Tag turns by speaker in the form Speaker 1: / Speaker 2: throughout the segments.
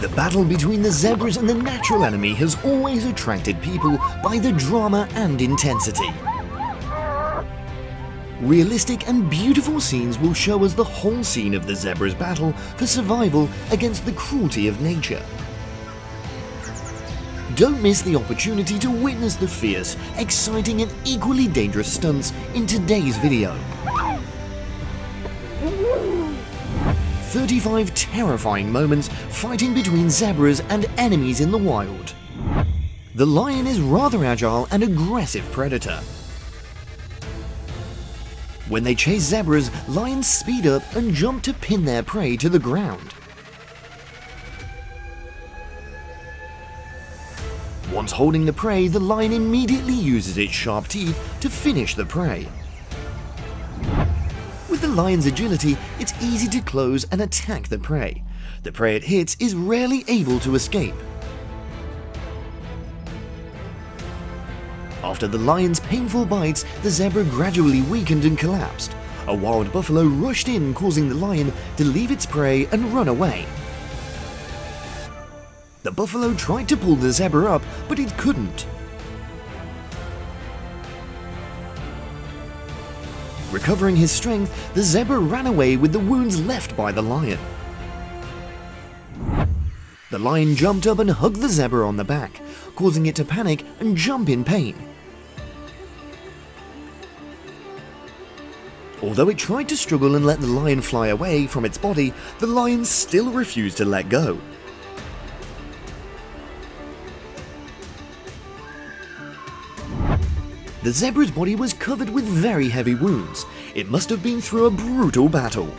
Speaker 1: The battle between the zebras and the natural enemy has always attracted people by the drama and intensity. Realistic and beautiful scenes will show us the whole scene of the zebra's battle for survival against the cruelty of nature. Don't miss the opportunity to witness the fierce, exciting and equally dangerous stunts in today's video. 35 terrifying moments fighting between zebras and enemies in the wild. The lion is rather agile and aggressive predator. When they chase zebras, lions speed up and jump to pin their prey to the ground. Once holding the prey, the lion immediately uses its sharp teeth to finish the prey. Lion's agility, it's easy to close and attack the prey. The prey it hits is rarely able to escape. After the lion's painful bites, the zebra gradually weakened and collapsed. A wild buffalo rushed in, causing the lion to leave its prey and run away. The buffalo tried to pull the zebra up, but it couldn't. Recovering his strength, the zebra ran away with the wounds left by the lion. The lion jumped up and hugged the zebra on the back, causing it to panic and jump in pain. Although it tried to struggle and let the lion fly away from its body, the lion still refused to let go. The zebra's body was covered with very heavy wounds. It must have been through a brutal battle.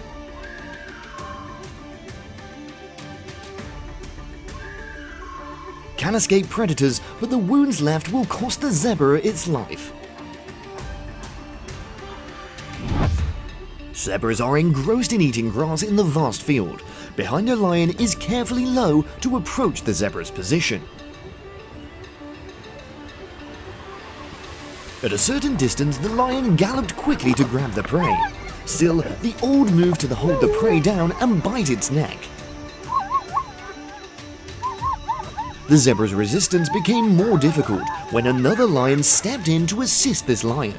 Speaker 1: Can escape predators, but the wounds left will cost the zebra its life. Zebras are engrossed in eating grass in the vast field. Behind a lion is carefully low to approach the zebra's position. At a certain distance, the lion galloped quickly to grab the prey. Still, the old moved to hold the prey down and bite its neck. The zebra's resistance became more difficult when another lion stepped in to assist this lion.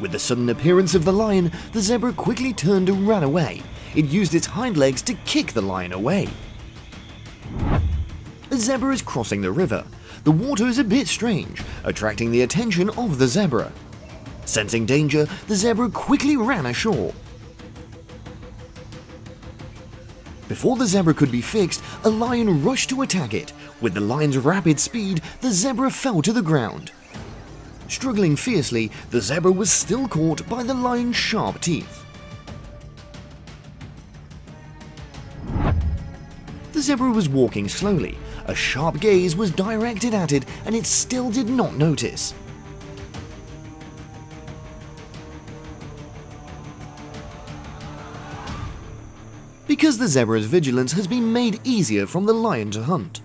Speaker 1: With the sudden appearance of the lion, the zebra quickly turned and ran away. It used its hind legs to kick the lion away. The zebra is crossing the river. The water is a bit strange, attracting the attention of the zebra. Sensing danger, the zebra quickly ran ashore. Before the zebra could be fixed, a lion rushed to attack it. With the lion's rapid speed, the zebra fell to the ground. Struggling fiercely, the zebra was still caught by the lion's sharp teeth. The zebra was walking slowly. A sharp gaze was directed at it and it still did not notice. Because the zebra's vigilance has been made easier from the lion to hunt.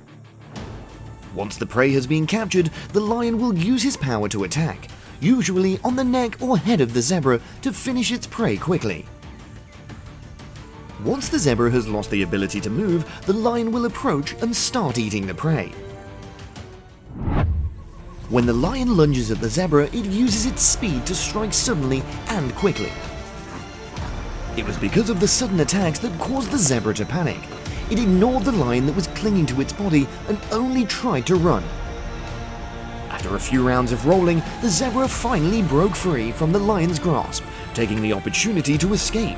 Speaker 1: Once the prey has been captured, the lion will use his power to attack, usually on the neck or head of the zebra to finish its prey quickly. Once the zebra has lost the ability to move, the lion will approach and start eating the prey. When the lion lunges at the zebra, it uses its speed to strike suddenly and quickly. It was because of the sudden attacks that caused the zebra to panic. It ignored the lion that was clinging to its body and only tried to run. After a few rounds of rolling, the zebra finally broke free from the lion's grasp, taking the opportunity to escape.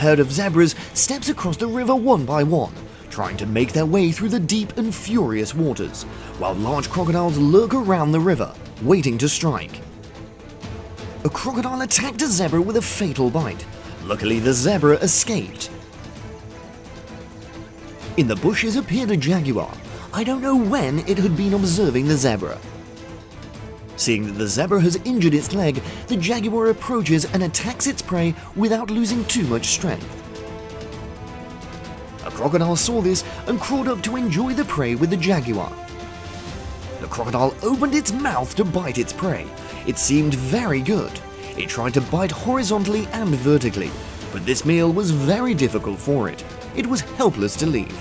Speaker 1: Herd of zebras steps across the river one by one, trying to make their way through the deep and furious waters, while large crocodiles lurk around the river, waiting to strike. A crocodile attacked a zebra with a fatal bite. Luckily, the zebra escaped. In the bushes appeared a jaguar. I don't know when it had been observing the zebra. Seeing that the zebra has injured its leg, the jaguar approaches and attacks its prey without losing too much strength. A crocodile saw this and crawled up to enjoy the prey with the jaguar. The crocodile opened its mouth to bite its prey. It seemed very good. It tried to bite horizontally and vertically, but this meal was very difficult for it. It was helpless to leave.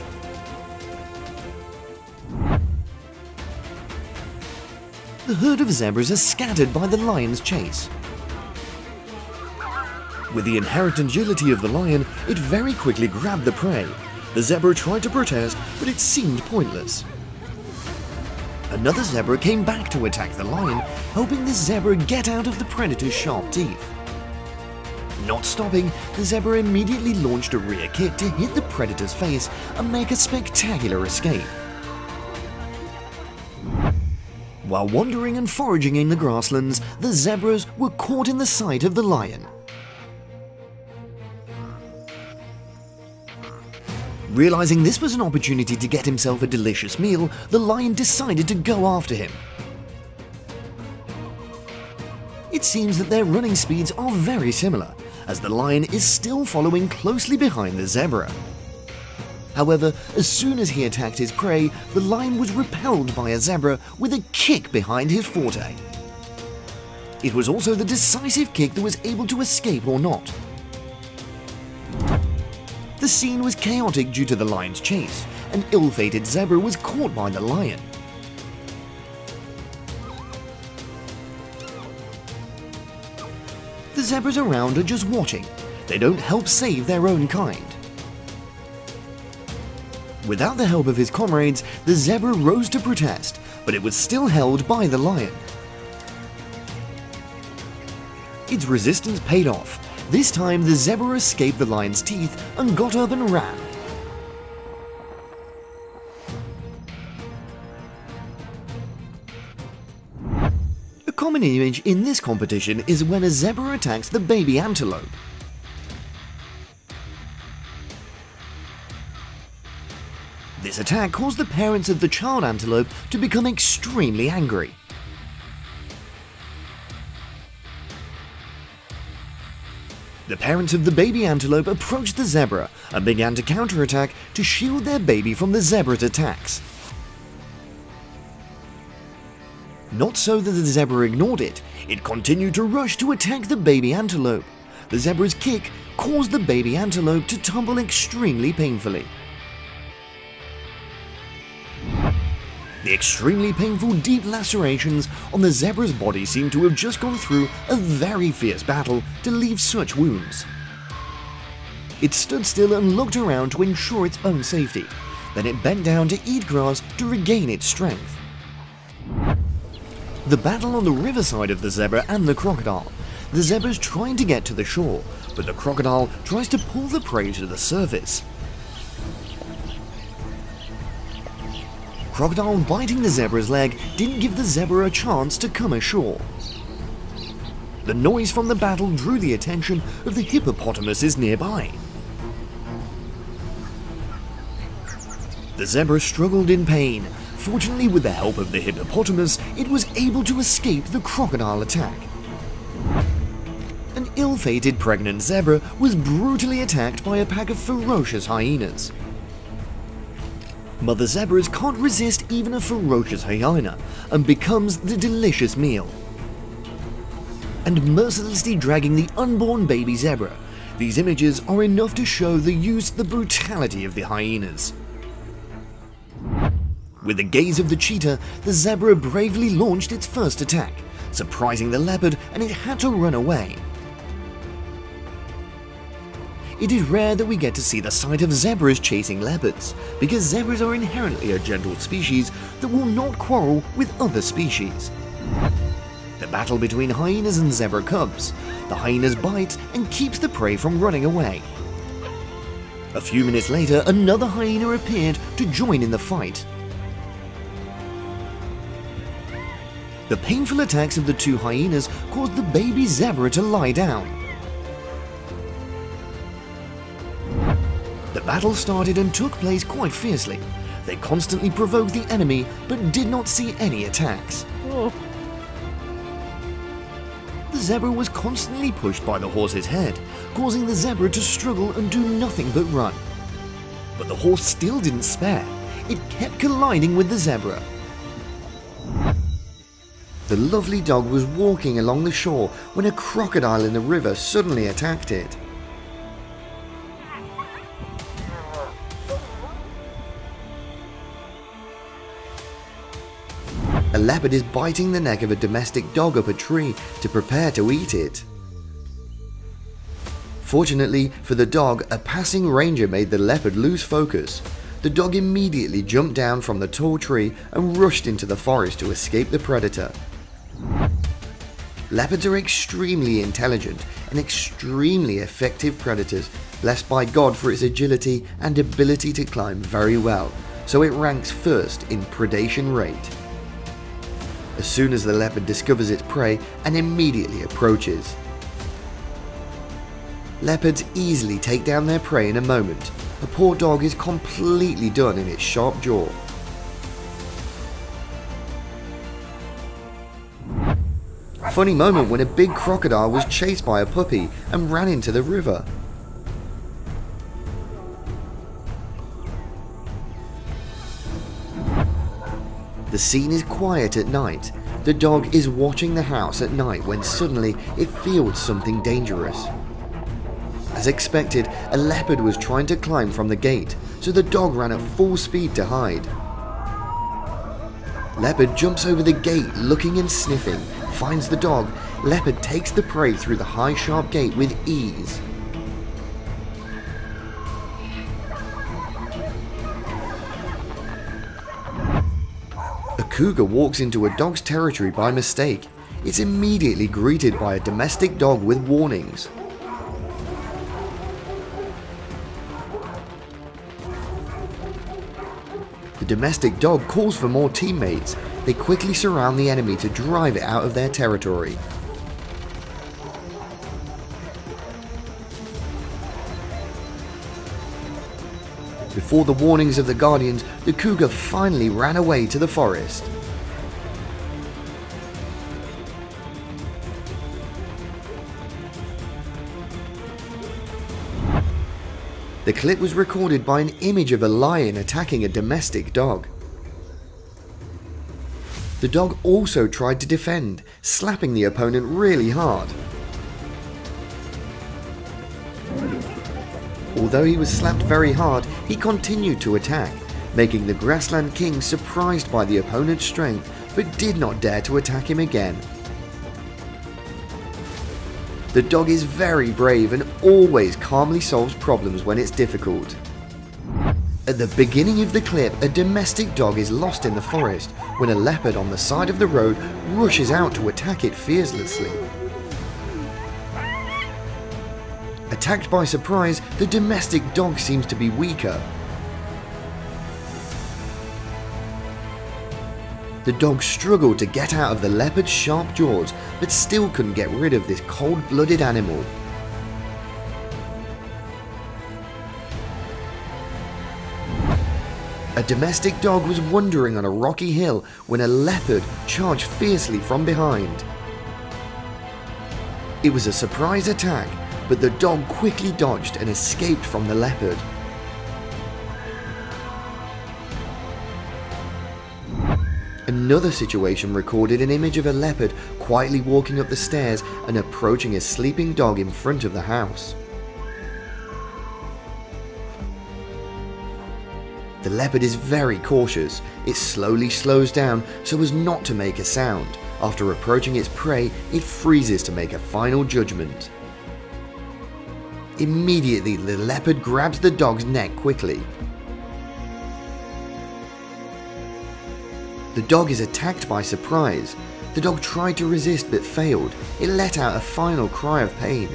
Speaker 1: The herd of zebras are scattered by the lion's chase. With the inherent agility of the lion, it very quickly grabbed the prey. The zebra tried to protest, but it seemed pointless. Another zebra came back to attack the lion, helping the zebra get out of the predator's sharp teeth. Not stopping, the zebra immediately launched a rear kick to hit the predator's face and make a spectacular escape. While wandering and foraging in the grasslands, the zebras were caught in the sight of the lion. Realizing this was an opportunity to get himself a delicious meal, the lion decided to go after him. It seems that their running speeds are very similar, as the lion is still following closely behind the zebra. However, as soon as he attacked his prey, the lion was repelled by a zebra with a kick behind his forte. It was also the decisive kick that was able to escape or not. The scene was chaotic due to the lion's chase. An ill-fated zebra was caught by the lion. The zebras around are just watching. They don't help save their own kind. Without the help of his comrades, the zebra rose to protest, but it was still held by the lion. Its resistance paid off, this time, the zebra escaped the lion's teeth and got up and ran. A common image in this competition is when a zebra attacks the baby antelope. This attack caused the parents of the child antelope to become extremely angry. The parents of the baby antelope approached the zebra and began to counterattack to shield their baby from the zebra's attacks. Not so that the zebra ignored it, it continued to rush to attack the baby antelope. The zebra's kick caused the baby antelope to tumble extremely painfully. The extremely painful deep lacerations on the zebra's body seem to have just gone through a very fierce battle to leave such wounds. It stood still and looked around to ensure its own safety. Then it bent down to eat grass to regain its strength. The battle on the riverside of the zebra and the crocodile. The zebra's trying to get to the shore, but the crocodile tries to pull the prey to the surface. Crocodile biting the zebra's leg didn't give the zebra a chance to come ashore. The noise from the battle drew the attention of the hippopotamuses nearby. The zebra struggled in pain. Fortunately, with the help of the hippopotamus, it was able to escape the crocodile attack. An ill-fated pregnant zebra was brutally attacked by a pack of ferocious hyenas. Mother zebras can't resist even a ferocious hyena and becomes the delicious meal. And mercilessly dragging the unborn baby zebra, these images are enough to show the use the brutality of the hyenas. With the gaze of the cheetah, the zebra bravely launched its first attack, surprising the leopard and it had to run away. It is rare that we get to see the sight of zebras chasing leopards, because zebras are inherently a gentle species that will not quarrel with other species. The battle between hyenas and zebra cubs. The hyenas bite and keeps the prey from running away. A few minutes later, another hyena appeared to join in the fight. The painful attacks of the two hyenas caused the baby zebra to lie down. Battle started and took place quite fiercely. They constantly provoked the enemy, but did not see any attacks. Oh. The zebra was constantly pushed by the horse's head, causing the zebra to struggle and do nothing but run. But the horse still didn't spare. It kept colliding with the zebra. The lovely dog was walking along the shore when a crocodile in the river suddenly attacked it. Leopard is biting the neck of a domestic dog up a tree to prepare to eat it. Fortunately for the dog, a passing ranger made the leopard lose focus. The dog immediately jumped down from the tall tree and rushed into the forest to escape the predator. Leopards are extremely intelligent and extremely effective predators, blessed by God for its agility and ability to climb very well, so it ranks first in predation rate. As soon as the leopard discovers its prey and immediately approaches. Leopards easily take down their prey in a moment. The poor dog is completely done in its sharp jaw. Funny moment when a big crocodile was chased by a puppy and ran into the river. The scene is quiet at night. The dog is watching the house at night when suddenly it feels something dangerous. As expected, a leopard was trying to climb from the gate, so the dog ran at full speed to hide. Leopard jumps over the gate looking and sniffing, finds the dog. Leopard takes the prey through the high sharp gate with ease. Cougar walks into a dog's territory by mistake. It's immediately greeted by a domestic dog with warnings. The domestic dog calls for more teammates. They quickly surround the enemy to drive it out of their territory. Before the warnings of the Guardians, the cougar finally ran away to the forest. The clip was recorded by an image of a lion attacking a domestic dog. The dog also tried to defend, slapping the opponent really hard. Although he was slapped very hard, he continued to attack, making the Grassland King surprised by the opponent's strength but did not dare to attack him again. The dog is very brave and always calmly solves problems when it's difficult. At the beginning of the clip, a domestic dog is lost in the forest when a leopard on the side of the road rushes out to attack it fearlessly. Attacked by surprise, the domestic dog seems to be weaker. The dog struggled to get out of the leopard's sharp jaws, but still couldn't get rid of this cold-blooded animal. A domestic dog was wandering on a rocky hill when a leopard charged fiercely from behind. It was a surprise attack, but the dog quickly dodged and escaped from the leopard. Another situation recorded an image of a leopard quietly walking up the stairs and approaching a sleeping dog in front of the house. The leopard is very cautious. It slowly slows down so as not to make a sound. After approaching its prey, it freezes to make a final judgment. Immediately, the leopard grabs the dog's neck quickly. The dog is attacked by surprise. The dog tried to resist but failed. It let out a final cry of pain.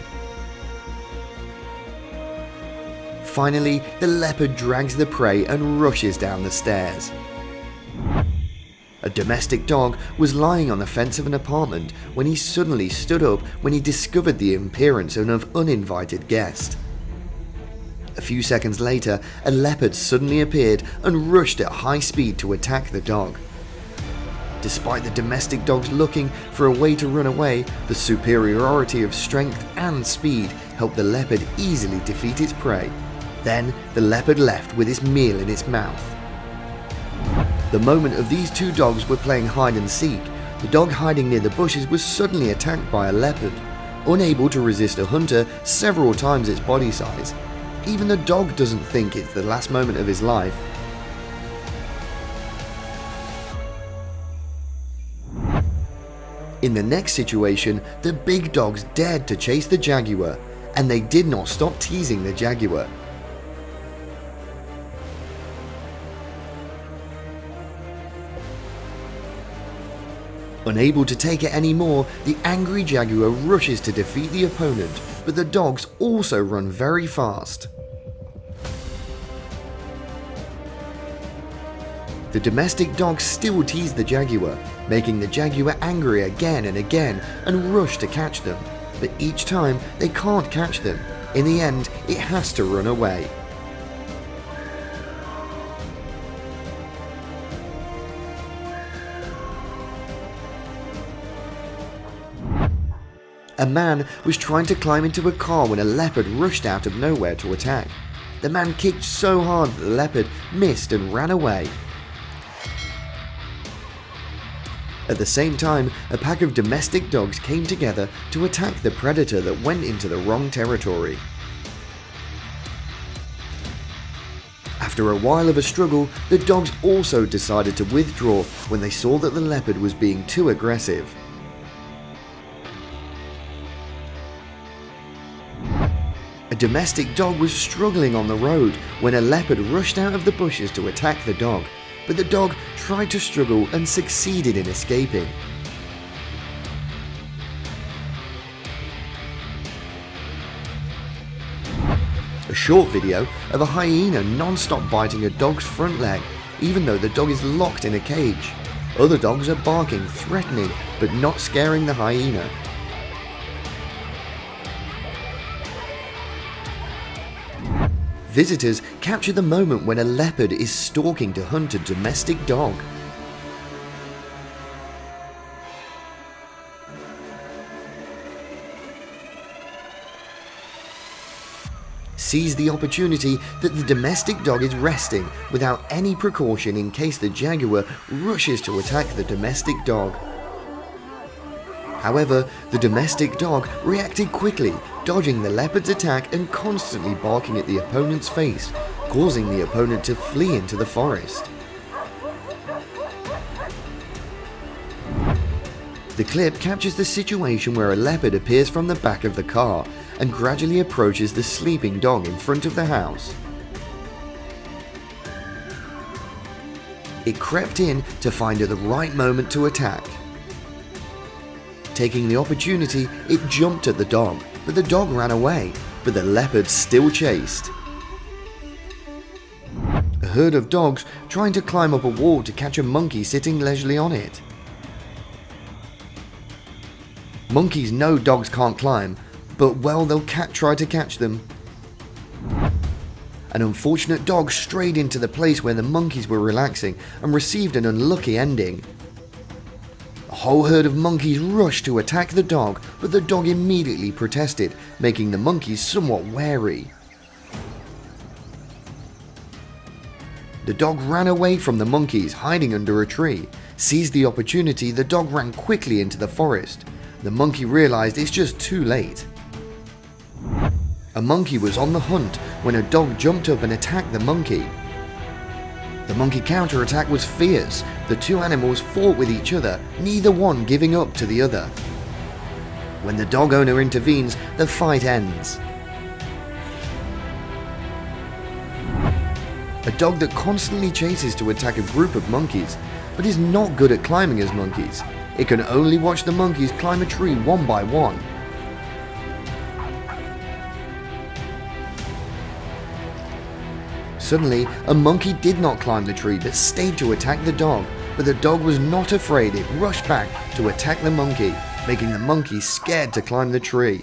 Speaker 1: Finally, the leopard drags the prey and rushes down the stairs. A domestic dog was lying on the fence of an apartment when he suddenly stood up when he discovered the appearance of an uninvited guest. A few seconds later, a leopard suddenly appeared and rushed at high speed to attack the dog. Despite the domestic dogs looking for a way to run away, the superiority of strength and speed helped the leopard easily defeat its prey. Then, the leopard left with its meal in its mouth. The moment of these two dogs were playing hide and seek, The dog hiding near the bushes was suddenly attacked by a leopard. Unable to resist a hunter several times its body size, even the dog doesn't think it's the last moment of his life. In the next situation, the big dogs dared to chase the jaguar, and they did not stop teasing the jaguar. Unable to take it anymore, the angry jaguar rushes to defeat the opponent, but the dogs also run very fast. The domestic dogs still tease the jaguar, making the jaguar angry again and again and rush to catch them, but each time they can't catch them. In the end, it has to run away. A man was trying to climb into a car when a leopard rushed out of nowhere to attack. The man kicked so hard that the leopard missed and ran away. At the same time, a pack of domestic dogs came together to attack the predator that went into the wrong territory. After a while of a struggle, the dogs also decided to withdraw when they saw that the leopard was being too aggressive. Domestic dog was struggling on the road when a leopard rushed out of the bushes to attack the dog, but the dog tried to struggle and succeeded in escaping. A short video of a hyena non-stop biting a dog's front leg even though the dog is locked in a cage. Other dogs are barking, threatening, but not scaring the hyena. Visitors capture the moment when a leopard is stalking to hunt a domestic dog. Seize the opportunity that the domestic dog is resting without any precaution in case the jaguar rushes to attack the domestic dog. However, the domestic dog reacted quickly, dodging the leopard's attack and constantly barking at the opponent's face, causing the opponent to flee into the forest. The clip captures the situation where a leopard appears from the back of the car and gradually approaches the sleeping dog in front of the house. It crept in to find the right moment to attack. Taking the opportunity, it jumped at the dog, but the dog ran away, but the leopard still chased. A herd of dogs trying to climb up a wall to catch a monkey sitting leisurely on it. Monkeys know dogs can't climb, but well they'll try to catch them. An unfortunate dog strayed into the place where the monkeys were relaxing and received an unlucky ending whole herd of monkeys rushed to attack the dog, but the dog immediately protested, making the monkeys somewhat wary. The dog ran away from the monkeys, hiding under a tree. Seized the opportunity, the dog ran quickly into the forest. The monkey realized it's just too late. A monkey was on the hunt when a dog jumped up and attacked the monkey. The monkey counterattack was fierce. The two animals fought with each other, neither one giving up to the other. When the dog owner intervenes, the fight ends. A dog that constantly chases to attack a group of monkeys, but is not good at climbing as monkeys. It can only watch the monkeys climb a tree one by one. Suddenly, a monkey did not climb the tree but stayed to attack the dog, but the dog was not afraid it rushed back to attack the monkey, making the monkey scared to climb the tree.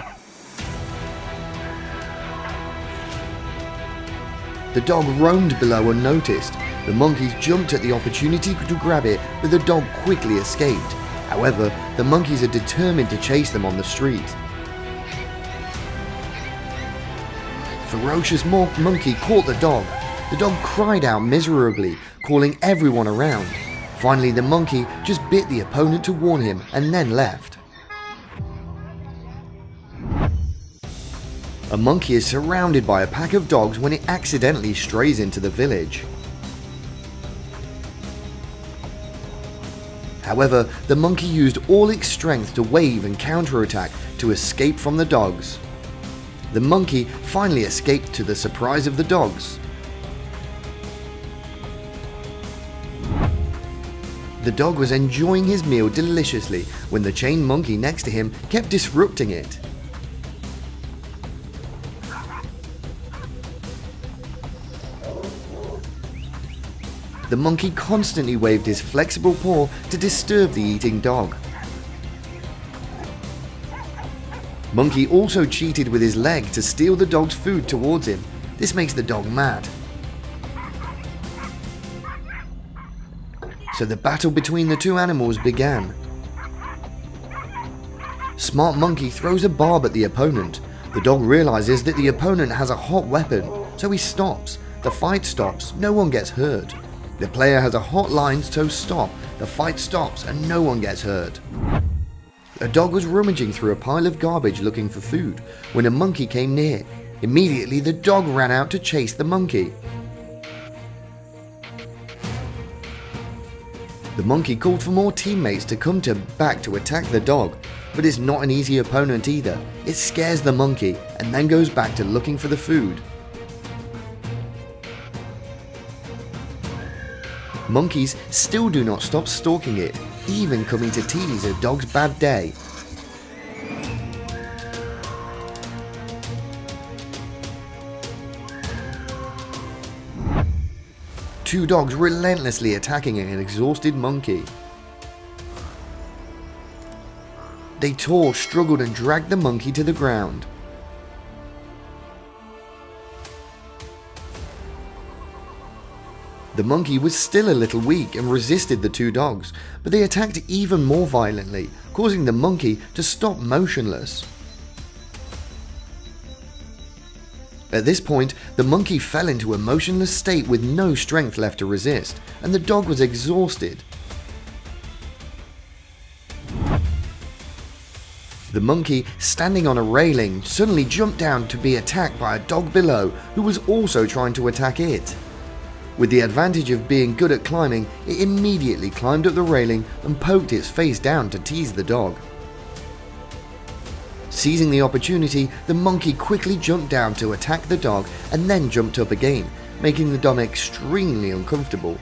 Speaker 1: The dog roamed below unnoticed. The monkeys jumped at the opportunity to grab it, but the dog quickly escaped. However, the monkeys are determined to chase them on the street. Ferocious monkey caught the dog, the dog cried out miserably, calling everyone around. Finally, the monkey just bit the opponent to warn him and then left. A monkey is surrounded by a pack of dogs when it accidentally strays into the village. However, the monkey used all its strength to wave and counterattack to escape from the dogs. The monkey finally escaped to the surprise of the dogs. The dog was enjoying his meal deliciously when the chained monkey next to him kept disrupting it. The monkey constantly waved his flexible paw to disturb the eating dog. Monkey also cheated with his leg to steal the dog's food towards him. This makes the dog mad. So the battle between the two animals began. Smart Monkey throws a barb at the opponent. The dog realizes that the opponent has a hot weapon, so he stops. The fight stops, no one gets hurt. The player has a hot line, so stop. The fight stops and no one gets hurt. A dog was rummaging through a pile of garbage looking for food when a monkey came near. Immediately, the dog ran out to chase the monkey. The monkey called for more teammates to come to back to attack the dog, but it's not an easy opponent either. It scares the monkey and then goes back to looking for the food. Monkeys still do not stop stalking it, even coming to tease a dog's bad day. Two dogs relentlessly attacking an exhausted monkey. They tore, struggled and dragged the monkey to the ground. The monkey was still a little weak and resisted the two dogs, but they attacked even more violently, causing the monkey to stop motionless. At this point, the monkey fell into a motionless state with no strength left to resist, and the dog was exhausted. The monkey, standing on a railing, suddenly jumped down to be attacked by a dog below who was also trying to attack it. With the advantage of being good at climbing, it immediately climbed up the railing and poked its face down to tease the dog. Seizing the opportunity, the monkey quickly jumped down to attack the dog and then jumped up again, making the dog extremely uncomfortable.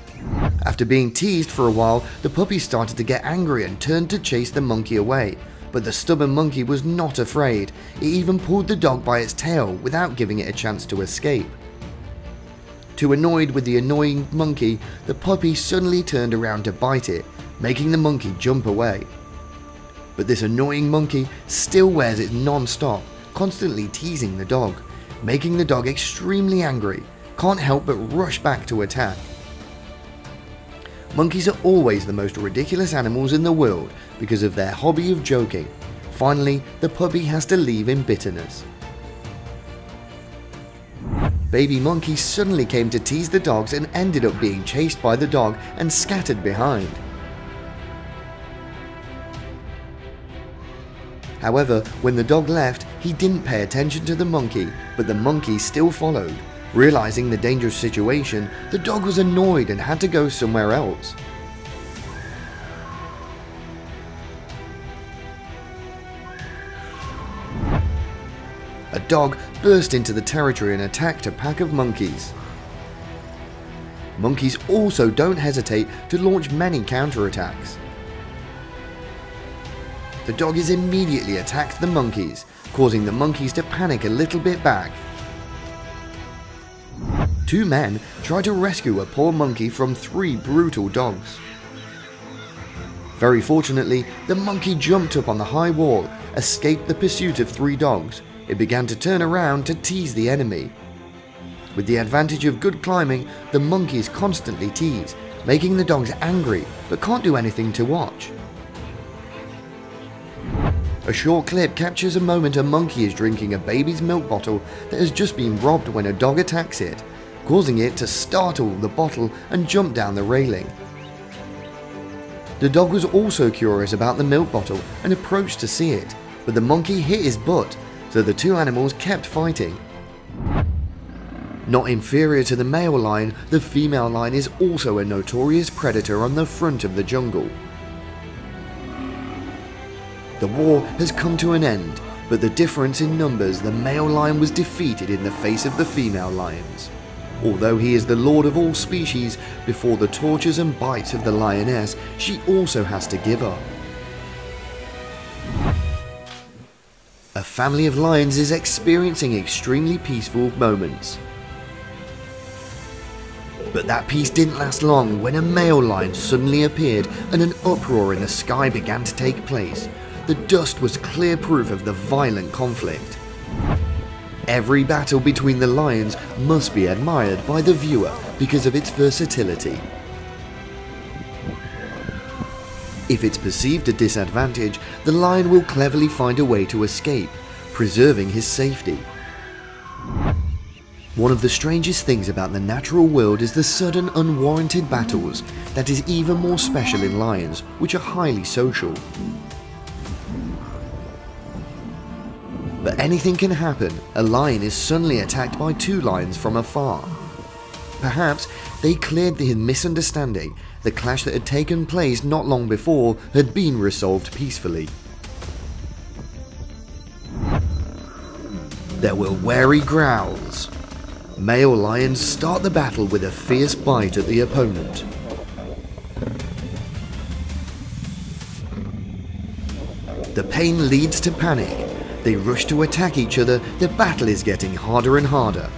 Speaker 1: After being teased for a while, the puppy started to get angry and turned to chase the monkey away. But the stubborn monkey was not afraid. It even pulled the dog by its tail without giving it a chance to escape. Too annoyed with the annoying monkey, the puppy suddenly turned around to bite it, making the monkey jump away but this annoying monkey still wears it non-stop, constantly teasing the dog, making the dog extremely angry, can't help but rush back to attack. Monkeys are always the most ridiculous animals in the world because of their hobby of joking. Finally, the puppy has to leave in bitterness. Baby Monkey suddenly came to tease the dogs and ended up being chased by the dog and scattered behind. However, when the dog left, he didn't pay attention to the monkey, but the monkey still followed. Realizing the dangerous situation, the dog was annoyed and had to go somewhere else. A dog burst into the territory and attacked a pack of monkeys. Monkeys also don't hesitate to launch many counterattacks the dog is immediately attacked the monkeys, causing the monkeys to panic a little bit back. Two men try to rescue a poor monkey from three brutal dogs. Very fortunately, the monkey jumped up on the high wall, escaped the pursuit of three dogs. It began to turn around to tease the enemy. With the advantage of good climbing, the monkeys constantly tease, making the dogs angry but can't do anything to watch. A short clip captures a moment a monkey is drinking a baby's milk bottle that has just been robbed when a dog attacks it, causing it to startle the bottle and jump down the railing. The dog was also curious about the milk bottle and approached to see it, but the monkey hit his butt, so the two animals kept fighting. Not inferior to the male lion, the female lion is also a notorious predator on the front of the jungle. The war has come to an end, but the difference in numbers, the male lion was defeated in the face of the female lions. Although he is the lord of all species, before the tortures and bites of the lioness, she also has to give up. A family of lions is experiencing extremely peaceful moments. But that peace didn't last long when a male lion suddenly appeared and an uproar in the sky began to take place. The dust was clear proof of the violent conflict. Every battle between the lions must be admired by the viewer because of its versatility. If it's perceived a disadvantage, the lion will cleverly find a way to escape, preserving his safety. One of the strangest things about the natural world is the sudden unwarranted battles that is even more special in lions, which are highly social. But anything can happen, a lion is suddenly attacked by two lions from afar. Perhaps they cleared the misunderstanding, the clash that had taken place not long before had been resolved peacefully. There were wary growls, Male lions start the battle with a fierce bite at the opponent. The pain leads to panic. They rush to attack each other, the battle is getting harder and harder.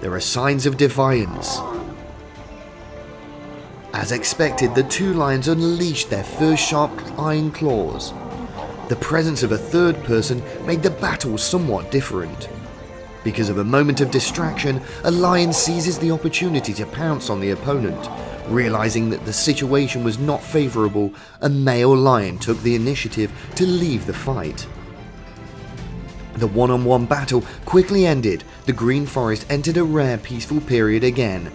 Speaker 1: There are signs of defiance. As expected, the two lions unleashed their first sharp iron claws. The presence of a third person made the battle somewhat different. Because of a moment of distraction, a lion seizes the opportunity to pounce on the opponent. Realizing that the situation was not favourable, a male lion took the initiative to leave the fight. The one-on-one battle quickly ended, the Green Forest entered a rare peaceful period again.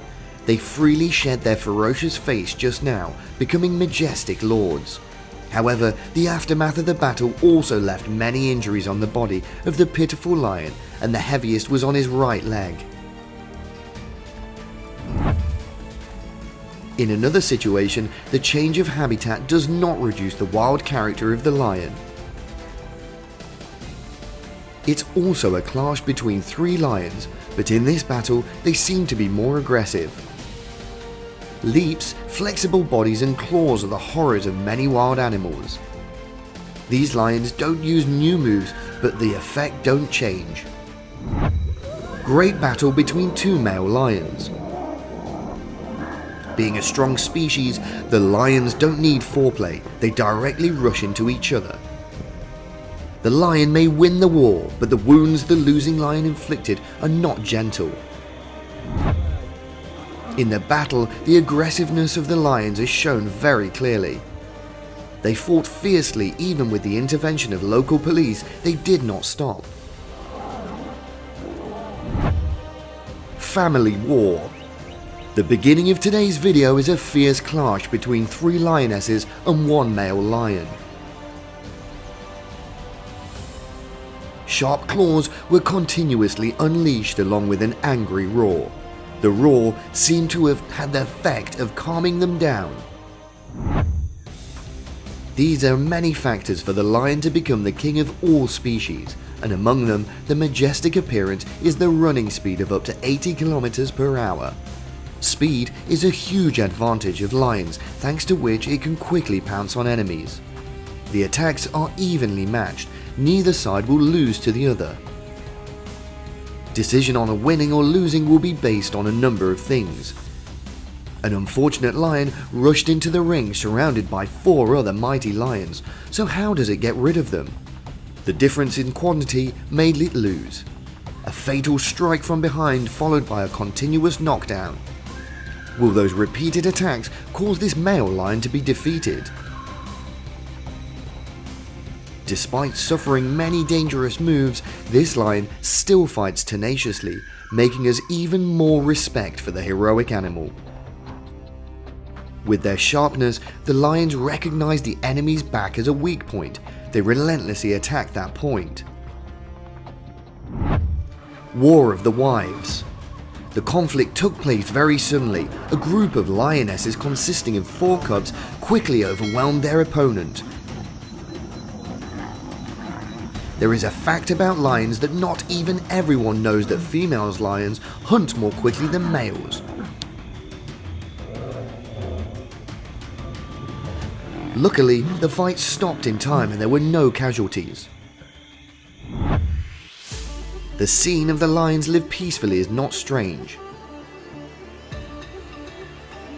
Speaker 1: They freely shed their ferocious face just now, becoming majestic lords. However, the aftermath of the battle also left many injuries on the body of the pitiful lion, and the heaviest was on his right leg. In another situation, the change of habitat does not reduce the wild character of the lion. It's also a clash between three lions, but in this battle they seem to be more aggressive. Leaps, flexible bodies and claws are the horrors of many wild animals. These lions don't use new moves, but the effect don't change. Great battle between two male lions. Being a strong species, the lions don't need foreplay, they directly rush into each other. The lion may win the war, but the wounds the losing lion inflicted are not gentle. In the battle, the aggressiveness of the lions is shown very clearly. They fought fiercely even with the intervention of local police, they did not stop. Family War The beginning of today's video is a fierce clash between three lionesses and one male lion. Sharp claws were continuously unleashed along with an angry roar. The roar seemed to have had the effect of calming them down. These are many factors for the lion to become the king of all species, and among them, the majestic appearance is the running speed of up to 80 kilometers per hour. Speed is a huge advantage of lions thanks to which it can quickly pounce on enemies. The attacks are evenly matched, neither side will lose to the other. Decision on a winning or losing will be based on a number of things. An unfortunate lion rushed into the ring surrounded by four other mighty lions, so how does it get rid of them? The difference in quantity made it lose. A fatal strike from behind followed by a continuous knockdown. Will those repeated attacks cause this male lion to be defeated? Despite suffering many dangerous moves, this lion still fights tenaciously, making us even more respect for the heroic animal. With their sharpness, the lions recognize the enemy's back as a weak point. They relentlessly attack that point. War of the Wives the conflict took place very suddenly. A group of lionesses consisting of four cubs quickly overwhelmed their opponent. There is a fact about lions that not even everyone knows that female lions hunt more quickly than males. Luckily, the fight stopped in time and there were no casualties. The scene of the lions live peacefully is not strange.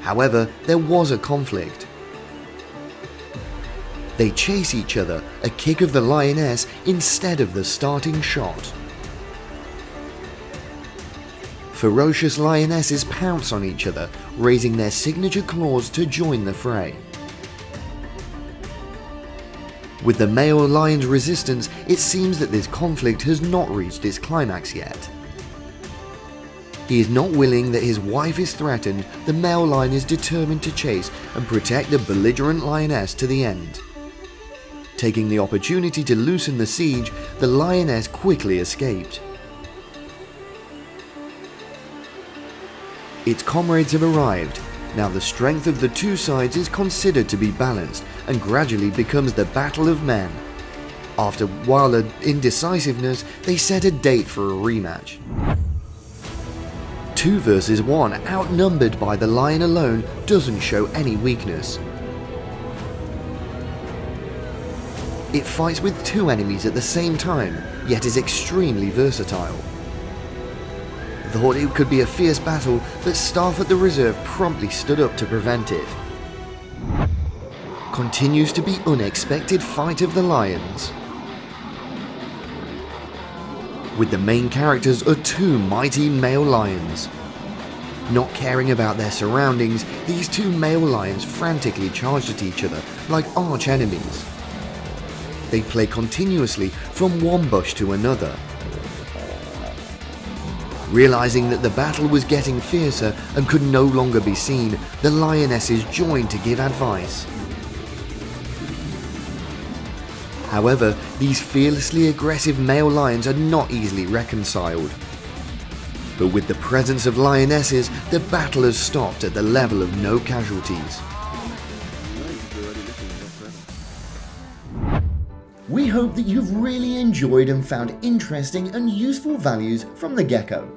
Speaker 1: However, there was a conflict. They chase each other, a kick of the lioness instead of the starting shot. Ferocious lionesses pounce on each other, raising their signature claws to join the fray. With the male lion's resistance, it seems that this conflict has not reached its climax yet. He is not willing that his wife is threatened, the male lion is determined to chase and protect the belligerent lioness to the end. Taking the opportunity to loosen the siege, the lioness quickly escaped. Its comrades have arrived, now the strength of the two sides is considered to be balanced and gradually becomes the battle of men. After of indecisiveness, they set a date for a rematch. 2 versus 1 outnumbered by the lion alone doesn't show any weakness. It fights with two enemies at the same time, yet is extremely versatile thought it could be a fierce battle, but staff at the reserve promptly stood up to prevent it. Continues to be unexpected fight of the lions. With the main characters are two mighty male lions. Not caring about their surroundings, these two male lions frantically charged at each other like arch enemies. They play continuously from one bush to another, Realizing that the battle was getting fiercer and could no longer be seen, the lionesses joined to give advice. However, these fearlessly aggressive male lions are not easily reconciled. But with the presence of lionesses, the battle has stopped at the level of no casualties.
Speaker 2: We hope that you've really enjoyed and found interesting and useful values from the gecko.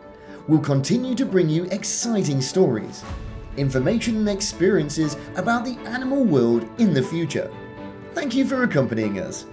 Speaker 2: We'll continue to bring you exciting stories, information and experiences about the animal world in the future. Thank you for accompanying us.